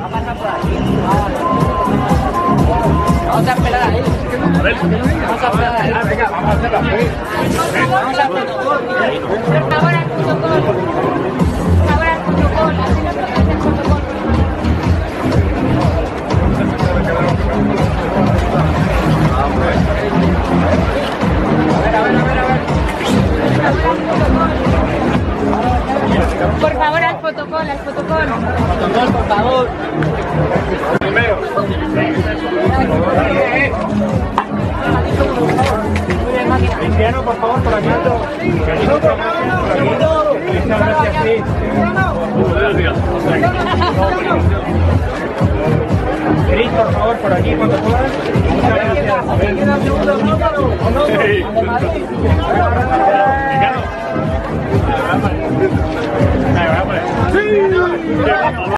Vamos a esperar ahí. A ver. Vamos a esperar ahí. Venga, vamos a hacerlo. Vamos a protocolo. Por favor, al protocolo. Por favor, al protocolo. Así no protege el protocolo. Por favor, al protocolo, al protocolo. Protocolo, por. Primero. Cristiano, por favor, por aquí. Cristiano, por aquí. Cristiano, gracias, sí. Cris, por favor, por aquí, cuando puedas. Cristiano.